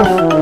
Oh.